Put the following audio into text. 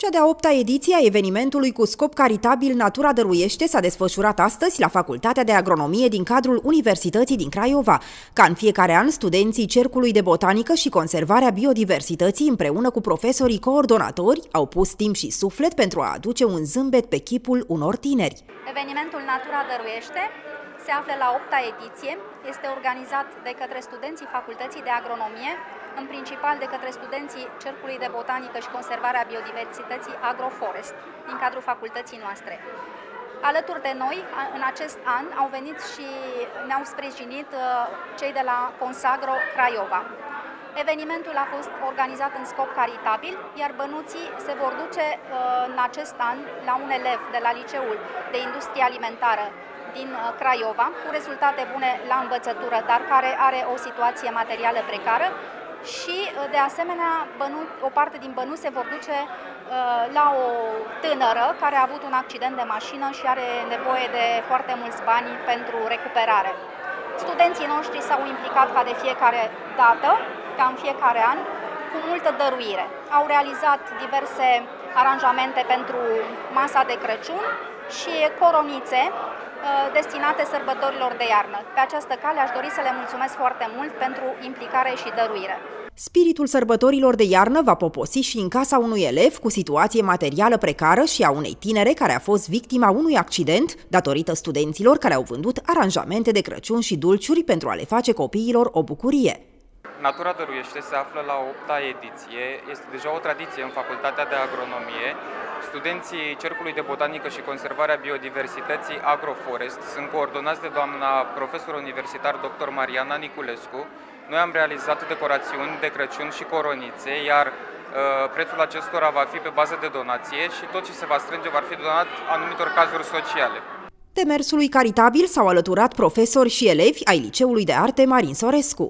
Cea de-a opta ediție a evenimentului cu scop caritabil Natura Dăruiește s-a desfășurat astăzi la Facultatea de Agronomie din cadrul Universității din Craiova. Ca în fiecare an, studenții Cercului de Botanică și Conservarea Biodiversității împreună cu profesorii coordonatori au pus timp și suflet pentru a aduce un zâmbet pe chipul unor tineri. Evenimentul Natura Dăruiește se află la 8 ediție, este organizat de către studenții Facultății de Agronomie, în principal de către studenții Cercului de Botanică și Conservarea Biodiversității Agroforest, din cadrul facultății noastre. Alături de noi, în acest an, au venit și ne-au sprijinit uh, cei de la Consagro Craiova. Evenimentul a fost organizat în scop caritabil, iar bănuții se vor duce uh, în acest an la un elev de la Liceul de Industrie Alimentară din uh, Craiova, cu rezultate bune la învățătură, dar care are o situație materială precară și, uh, de asemenea, bănu, o parte din bănu se vor duce uh, la o tânără care a avut un accident de mașină și are nevoie de foarte mulți bani pentru recuperare. Studenții noștri s-au implicat ca de fiecare dată, ca în fiecare an, cu multă dăruire. Au realizat diverse aranjamente pentru masa de Crăciun și coronițe Uh, destinate sărbătorilor de iarnă. Pe această cale aș dori să le mulțumesc foarte mult pentru implicare și dăruire. Spiritul sărbătorilor de iarnă va poposi și în casa unui elev cu situație materială precară și a unei tinere care a fost victima unui accident datorită studenților care au vândut aranjamente de Crăciun și dulciuri pentru a le face copiilor o bucurie. Natura Dăruiește se află la 8 ediție, este deja o tradiție în Facultatea de Agronomie. Studenții Cercului de Botanică și Conservarea Biodiversității Agroforest sunt coordonați de doamna profesor universitar dr. Mariana Niculescu. Noi am realizat decorațiuni de Crăciun și coronițe, iar uh, prețul acestora va fi pe bază de donație și tot ce se va strânge va fi donat anumitor cazuri sociale. Demersului caritabil s-au alăturat profesori și elevi ai Liceului de Arte Marin Sorescu.